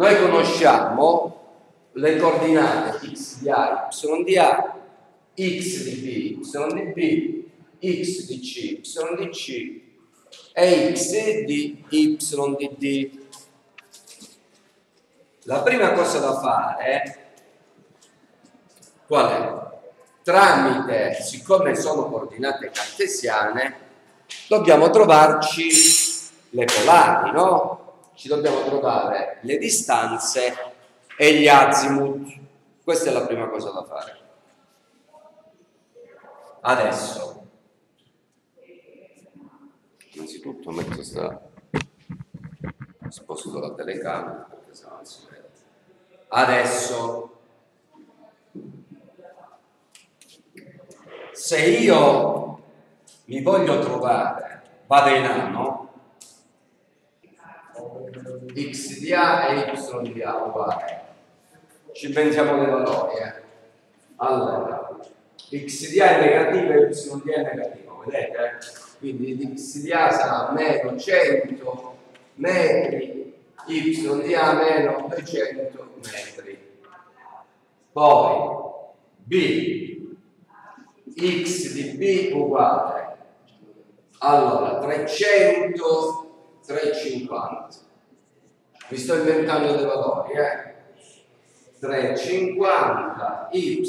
Noi conosciamo le coordinate x di A, y di A, x di B, y di B, x di C, y di C e x di y di D. La prima cosa da fare qual è? Tramite, siccome sono coordinate cartesiane, dobbiamo trovarci le polari, no? Ci dobbiamo trovare le distanze e gli azimuth. Questa è la prima cosa da fare. Adesso, innanzitutto metto sta sposto la telecamera perché se non si vede. Adesso, se io mi voglio trovare, vado in anno, x di A e y di A uguale. Ci pensiamo dei valori, eh. Allora, x di A è negativo e y di A è negativo, vedete? Quindi x di A sarà meno 100 metri, y di A meno 200 metri. Poi b, x di b uguale. Allora, 300, 350 mi sto inventando dei valori, eh? 350 y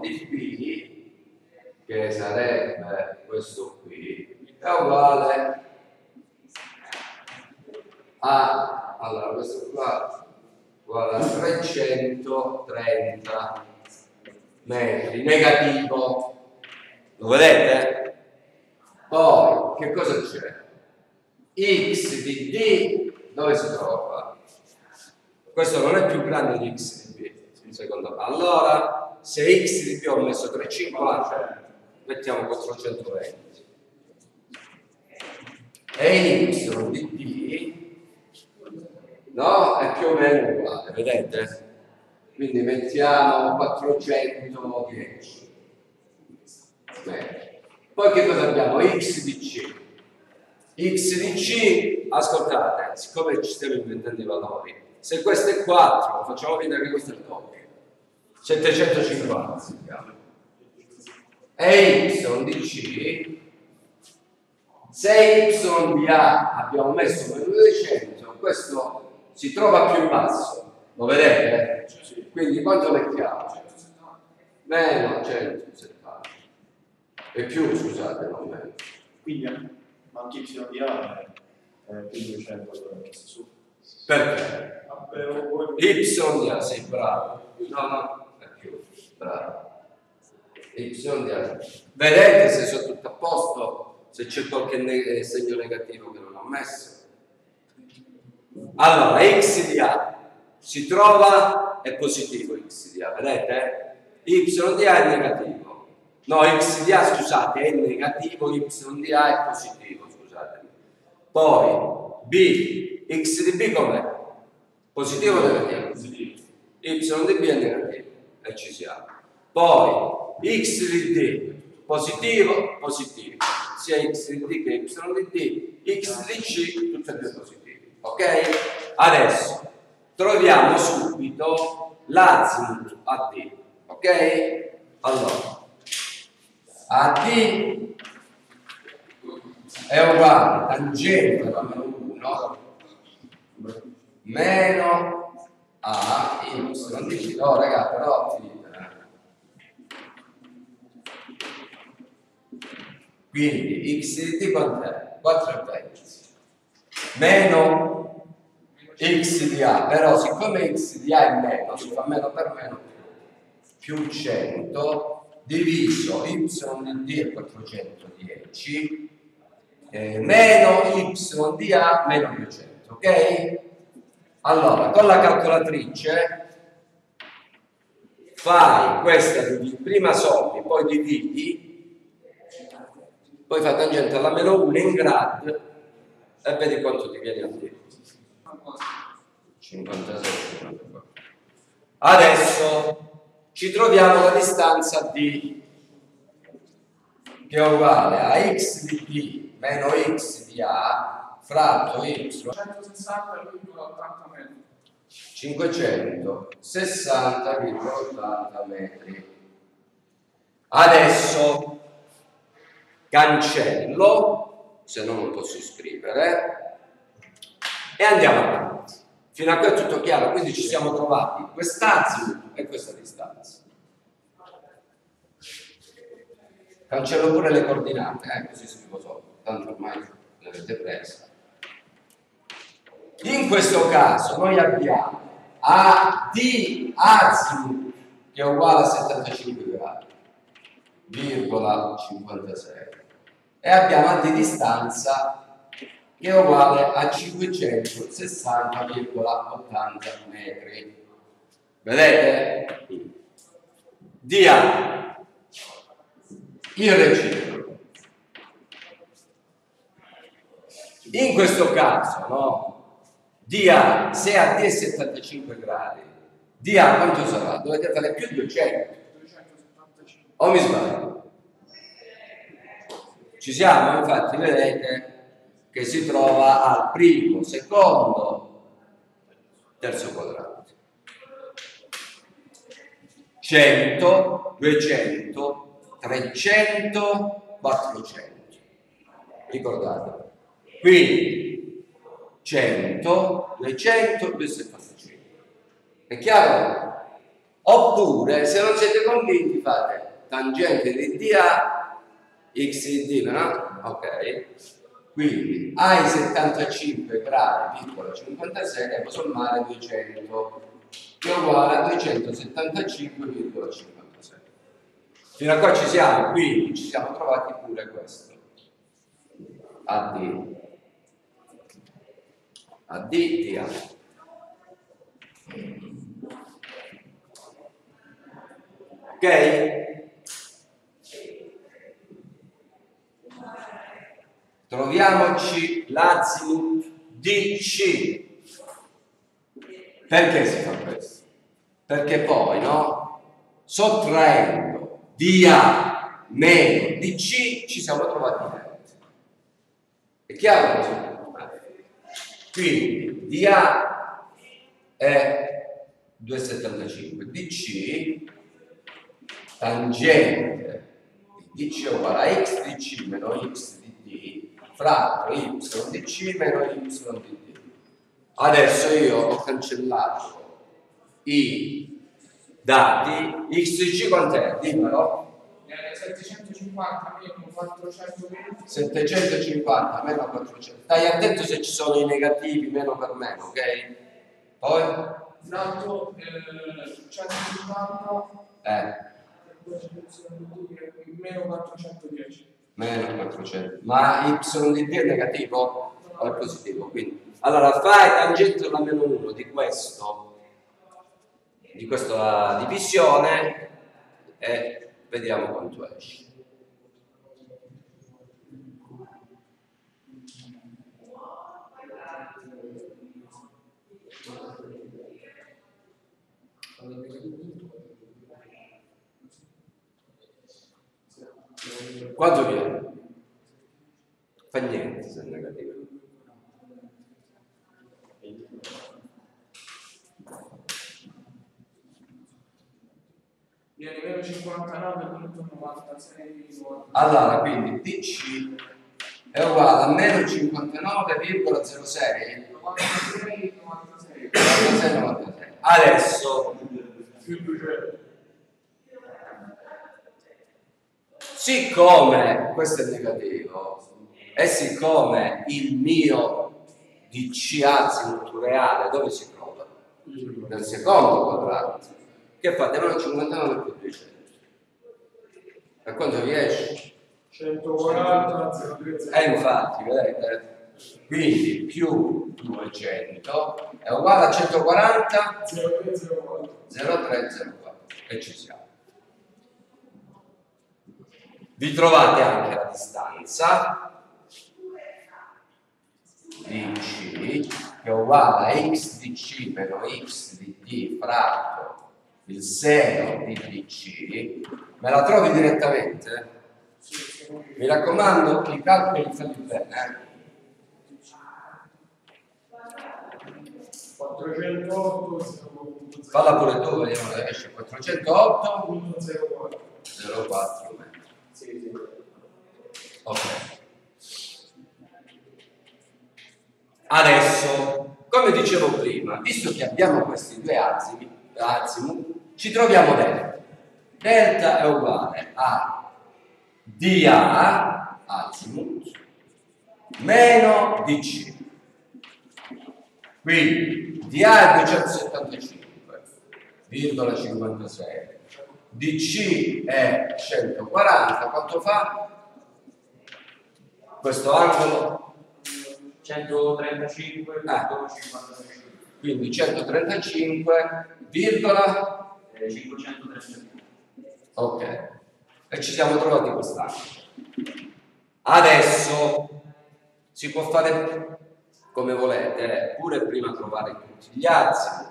di b, che sarebbe questo qui, è uguale a, allora questo qua, uguale a 330 metri, negativo, lo vedete? Poi, che cosa c'è? x di d, dove si trova? Questo non è più grande di x di b, secondo me. Allora, se x di b ho messo 350, mettiamo 420. E y di b, no, è più o meno uguale, vedete? Quindi mettiamo 410. Bene. Poi che cosa abbiamo? x di c. x di c, ascoltate, siccome ci stiamo inventando i valori, se questo è 4, facciamo finta che questo è il doppio. 750 si chiama. E y di C, se y di A abbiamo messo meno 200, questo si trova più basso. Lo vedete? Quindi quanto mettiamo? Meno 170. E più, scusate, non meno. Quindi anche y di A è più 200 su. Perché? Y di A, sei bravo. No, no, è più, bravo. Y di A. Vedete se sono tutto a posto, se c'è qualche ne eh, segno negativo che non ho messo. Allora, x di A si trova, è positivo x di A, vedete? Y di A è negativo. No, x di A, scusate, è negativo, y di A è positivo, scusatemi. Poi, B x di b com'è? Positivo o negativo? Positivo. y di b è negativo e ci siamo. Poi x di d positivo, positivo. Sia x di d che y di d, x di c, tutte e due positivi. Ok? Adesso troviamo subito l'azimut a d. Ok? Allora, a d è uguale a tangente alla meno 1 meno a y dici no raga però finita quindi x di t quant'è? 4 e 20 meno x di a. Però siccome x di a è meno si fa meno per meno più 100 diviso y di d è 410 eh, meno y di a meno 200 ok? Allora, con la calcolatrice fai questa, prima sommi, poi dividi, poi fai tangente alla meno 1 in grad e vedi quanto ti viene a dire. 56, 54. Adesso ci troviamo la distanza D che è uguale a x di B meno x di A fratto y 160,80 metri 560,80 metri. Adesso cancello, se no non posso scrivere, e andiamo avanti. Fino a qui è tutto chiaro, quindi ci siamo trovati quest'azimut e questa distanza. Cancello pure le coordinate, eh, così scrivo sopra, tanto ormai le avete prese. In questo caso noi abbiamo AD azimut che è uguale a 75 gradi, virgola 56 e abbiamo AD distanza che è uguale a 560,80 metri. Vedete? DA il reciproco. In questo caso, no? DA, se AD è 75 gradi, DA quanto sarà? Dovete fare più 200. O mi sbaglio? Ci siamo, infatti, vedete che si trova al primo, secondo, terzo quadrante. 100, 200, 300, 400. Ricordate. Quindi 100, 200, 275. È chiaro? Oppure, se non siete convinti, fate tangente di DA, x di D, no? Ok. Quindi ai 75 gradi, piccola 56, devo sommare 200, che è uguale a 275,56. Fino a qua ci siamo, quindi ci siamo trovati pure questo. AD addetti a ok troviamoci l'azimut DC perché si fa questo? perché poi no sottraendo DA meno DC ci siamo trovati dentro è chiaro? Quindi DA è 2,75, DC tangente di DC uguale a x di C meno x di D fratto y di C meno y di D. Adesso io ho cancellato i dati, x di C quant'è? Dimmelo. 750 meno 420 750 meno 400 stai attento se ci sono i negativi meno per meno ok? poi? fratto eh, 150 eh meno 410 meno 400 ma y di d è negativo o è positivo? quindi allora fai tangente alla meno 1 di questo di questa divisione e Vediamo quanto esce. Quanto viene? Fa niente se è negativo. Viene meno 59.96 allora quindi DC è uguale a meno 59,06 adesso. Siccome questo è negativo e siccome il mio DC azimut reale dove si trova? nel secondo quadrante che fate? Meno 59 più 200. A quanto riesce? 140, Eh, infatti, vedete? Quindi più 200 è uguale a 140 0304 e ci siamo. Vi trovate anche la distanza di C che è uguale a x di C meno x di D fratto il seno di BC, me la trovi direttamente? Mi raccomando, i calcoli fatti bene. Eh? 408 0.0 Falla pure tu, vediamo se esce 408 0.04 04 metri. Sì, sì. Ok. Adesso, come dicevo prima, visto che abbiamo questi due azimi, azimum, ci troviamo dentro. Delta è uguale a dA, azimut, meno dC. Quindi dA è 275,56, DC è 140, quanto fa? Questo angolo 135, Ah. 55, quindi 135, virgola, eh, 535. Ok, e ci siamo trovati quest'anno. Adesso si può fare come volete, pure prima trovare tutti gli azimi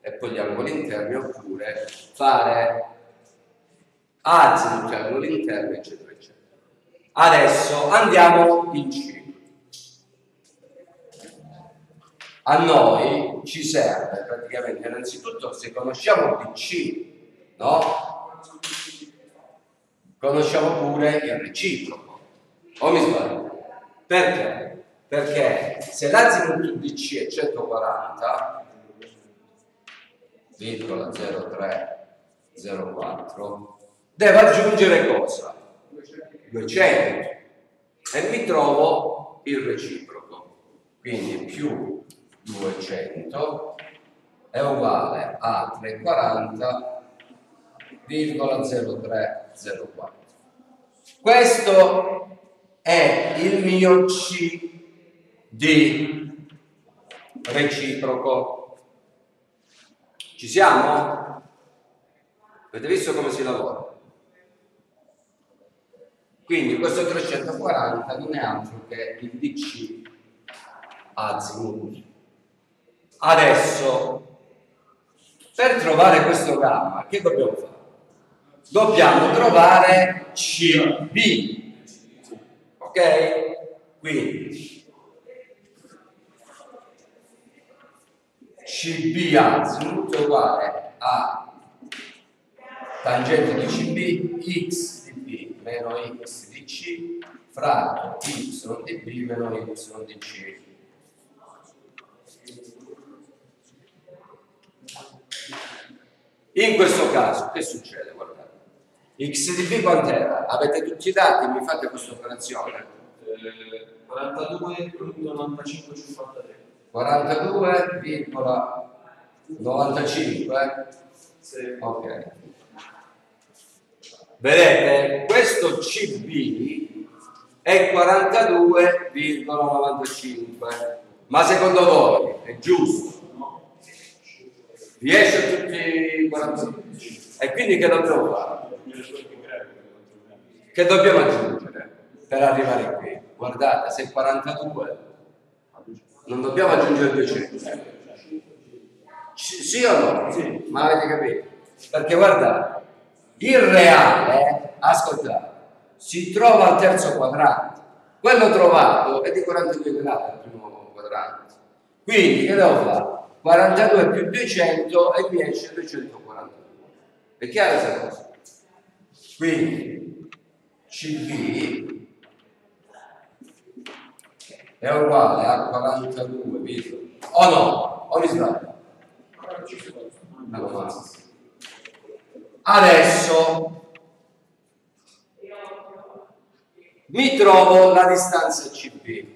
e poi gli angoli interni, oppure fare azimi, angoli interni, eccetera, eccetera. Adesso andiamo in C. A noi ci serve praticamente innanzitutto se conosciamo DC, no? Conosciamo pure il reciproco. O mi sbaglio? Perché? Perché se l'azimut DC è 140, virgola 0304, devo aggiungere cosa? 200 e mi trovo il reciproco. Quindi più 200 è uguale a 340,0304. Questo è il mio C di reciproco. Ci siamo? Avete visto come si lavora? Quindi questo 340 non è altro che il DC azimut. Adesso, per trovare questo gamma, che dobbiamo fare? Dobbiamo trovare CB. Ok? Quindi CB azimut è uguale a tangente di CB x di B meno x di C fratto y di B meno y di C. In questo caso che succede? X di B quant'era? Avete tutti i dati? Mi fate questa operazione? Eh, 42,9553. 42,95 Sì. ok vedete questo CB è 42,95 ma secondo voi è giusto? riesce a tutti i 42 e quindi che dobbiamo fare? Che dobbiamo aggiungere per arrivare qui? guardate se è 42 non dobbiamo aggiungere 200 Ci- sì o no? Sì. ma avete capito? perché guardate il reale ascoltate si trova al terzo quadrante quello trovato è di 42 gradi al primo quadrante quindi che devo fare? 42 più 200 e mi esce 242 è chiaro questa cosa? Quindi CB è uguale a 42 virgola- o no? o mi sbaglio? Adesso mi trovo la distanza CB.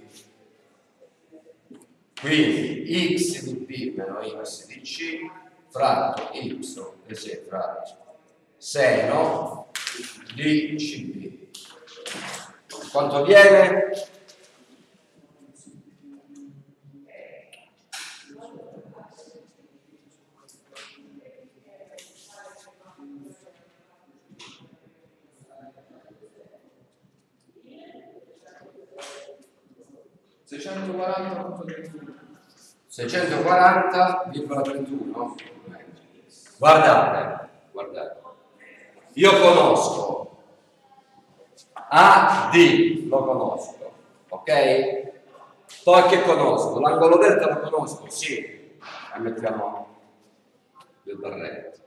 Quindi x di B meno x di C fratto y e se fratto seno di CB. Quanto viene? punto 640,31 guardate guardate io conosco AD lo conosco ok poi che conosco l'angolo delta lo conosco sì e mettiamo le barrette.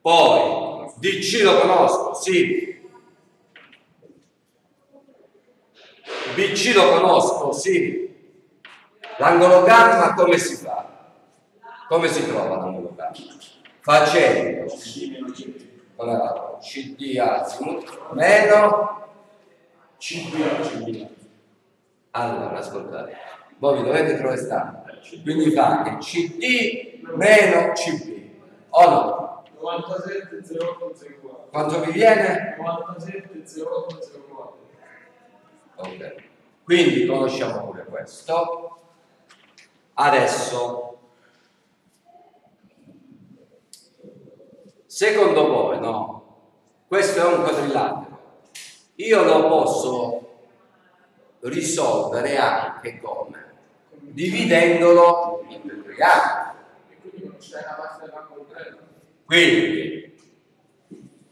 Poi DC lo conosco, sì. BC lo conosco, sì. L'angolo gamma come si fa? Come si trova l'angolo gamma? Facendo allora, CD azimut meno CD allora, ascoltate, voi vi dovete trovare standard, quindi fate CD meno CB, o no? 97 08 04 Quanto vi viene? 97 08 04 Ok, quindi conosciamo pure questo. Adesso, secondo voi, no? Questo è un quadrilatero. Io lo posso risolvere anche come? Dividendolo in due triangoli. e quindi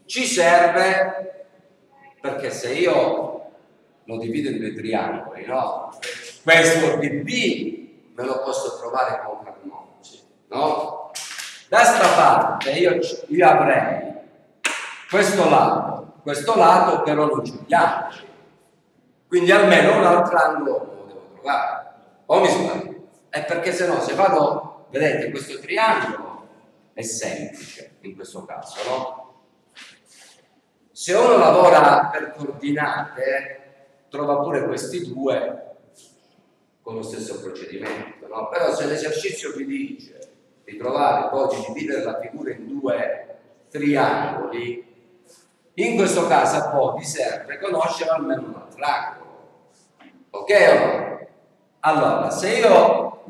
ci serve perché se io lo divido in due triangoli, no? Questo DB me lo posso trovare con Carnot, no? Da sta parte io, ci- io avrei questo lato, questo lato però non c'è bianco. Quindi almeno un altro angolo lo devo trovare. O mi sbaglio? È perché se no, se vado, vedete, questo triangolo è semplice in questo caso, no? Se uno lavora per coordinate, trova pure questi due con lo stesso procedimento, no? Però se l'esercizio vi dice di trovare poi di dividere la figura in due triangoli, in questo caso a voi vi serve conoscere almeno un altro angolo. Ok? Allora, se io,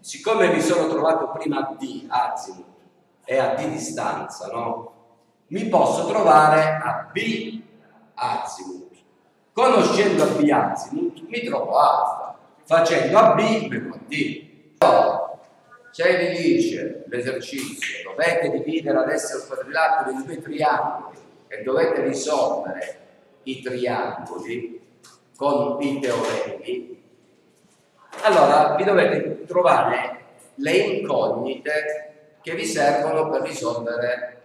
siccome mi sono trovato prima a D, azimut, e a D distanza, no? Mi posso trovare a B azimut. Conoscendo a B azimut mi trovo alfa, facendo a B meno a D. Allora, se vi dice l'esercizio, dovete dividere adesso il quadrilatero in due triangoli e dovete risolvere i triangoli con i teoremi, allora vi dovete trovare le incognite che vi servono per risolvere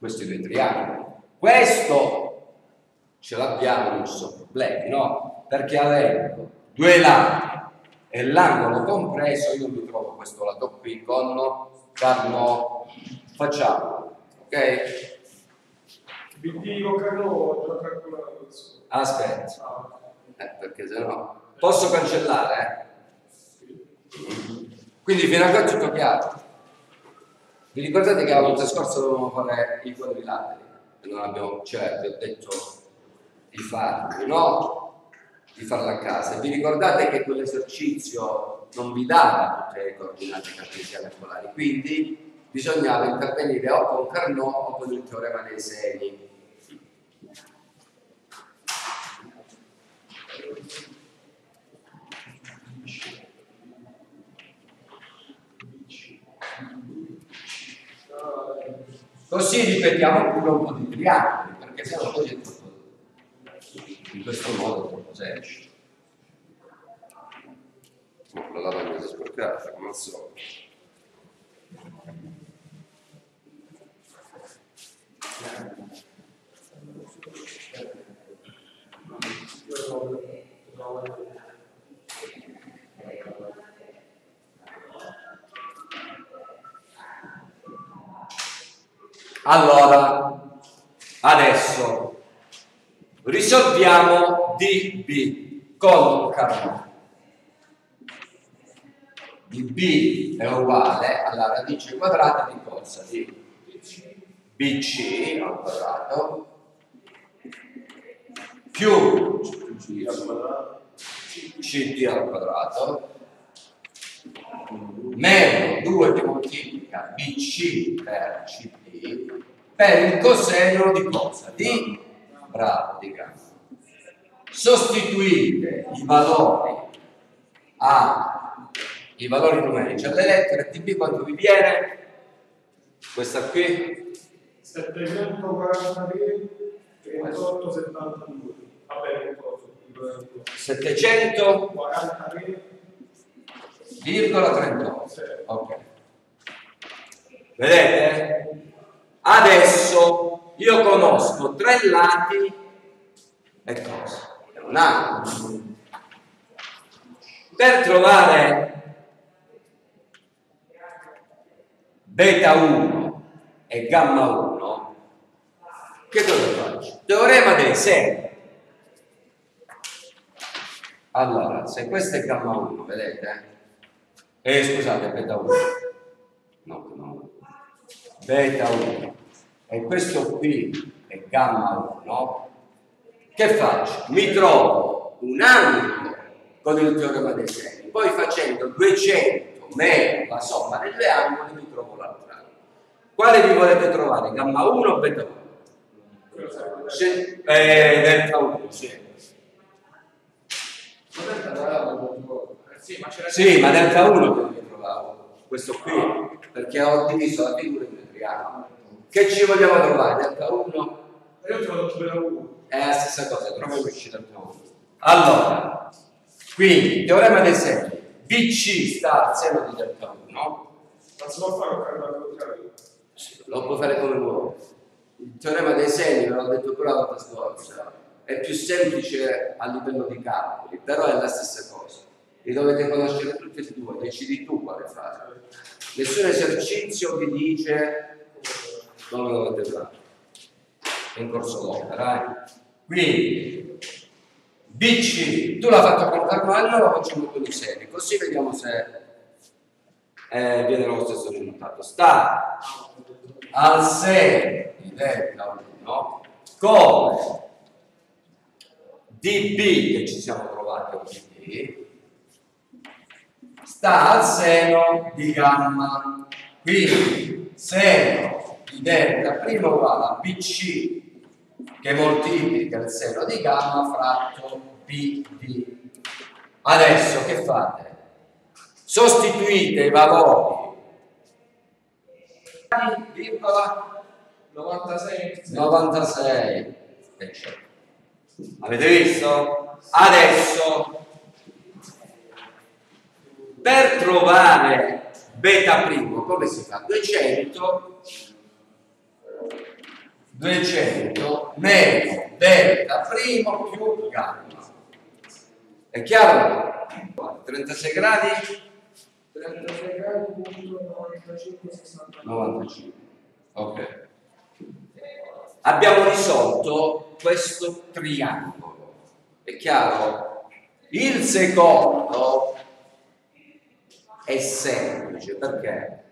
questi due triangoli. Questo ce l'abbiamo, non ci sono problemi, no? Perché avendo due lati e l'angolo compreso, io mi trovo questo lato qui con Carnot. Facciamo, ok? Carlo ho già calcolato Aspetta, ah, eh, perché se no posso cancellare? eh? Quindi fino a qua è tutto chiaro. Vi ricordate che la volta scorsa dovevamo fare i quadrilateri? E non abbiamo, cioè, vi ho detto di farli, no? Di farla a casa. Vi ricordate che quell'esercizio non vi dava tutte le coordinate cartesiane polari, quindi bisognava intervenire o con Carnot o con il teorema dei segni. Così ripetiamo pure un po' di triangoli, perché sennò poi è tutto in questo modo. No, la lavagna si sporcata, come al solito. Allora, adesso risolviamo dB con Carnot. dB è uguale alla radice quadrata di cosa? Di BC al quadrato più CD al quadrato meno 2 che moltiplica BC per CD per il coseno di cosa? Di bravo, di gamma. Sostituite i valori a i valori numerici alle lettere TB quanto vi viene? Questa qui 743 38 72 vabbè 28 700,38 43 Ok. Vedete? Adesso io conosco tre lati e cosa? Un angolo. Per trovare beta 1 e gamma 1, che cosa faccio? Teorema dei segni. Allora, se questo è gamma 1, vedete? Eh, scusate, beta 1. No, no. Beta 1. E questo qui è gamma 1. Che faccio? Mi trovo un angolo con il teorema dei segni. Poi facendo 200 meno la somma dei due angoli mi trovo l'altro angolo. Quale vi volete trovare? Gamma 1 o beta 1? Se, eh, delta 1, sì. Sì, ma Sì, delta 1 che mi trovavo, questo qui, perché ho diviso la figura in due triangoli. Che ci vogliamo trovare? Delta 1 Io per uno. È la stessa cosa, troviamo uscita delta 1. Allora, quindi, teorema dei segni, BC sta al seno di delta 1, Ma si può fare al contrario? lo puoi fare come vuoi. Il teorema dei segni, ve l'ho detto pure la volta scorsa, è più semplice a livello di calcoli, però è la stessa cosa. Li dovete conoscere tutti e due, decidi tu quale fare. Nessun esercizio vi dice lo dovete fare. È in corso d'opera, eh? Quindi, BC, tu l'hai fatto con noi lo facciamo con i segni, così vediamo se eh, viene lo stesso risultato. Sta al 6 di delta 1 come dB che ci siamo trovati a dB sta al seno di gamma quindi seno di delta prima uguale a BC che moltiplica il seno di gamma fratto BD adesso che fate? sostituite i valori virgola 96 96 eccetera. Avete visto? Adesso per trovare beta primo come si fa? 200 200 meno delta primo più gamma. È chiaro? 36 gradi 36 gradi, punto 95, 69. 95. Ok. Abbiamo risolto questo triangolo. È chiaro? Il secondo è semplice perché?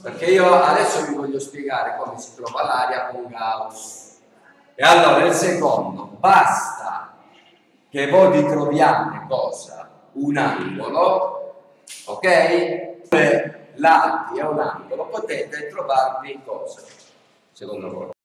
Perché io adesso vi voglio spiegare come si trova l'aria con Gauss. E allora il secondo basta che voi vi troviate cosa? Un angolo, ok? Lati a un angolo potete trovarvi cosa? Secondo voi?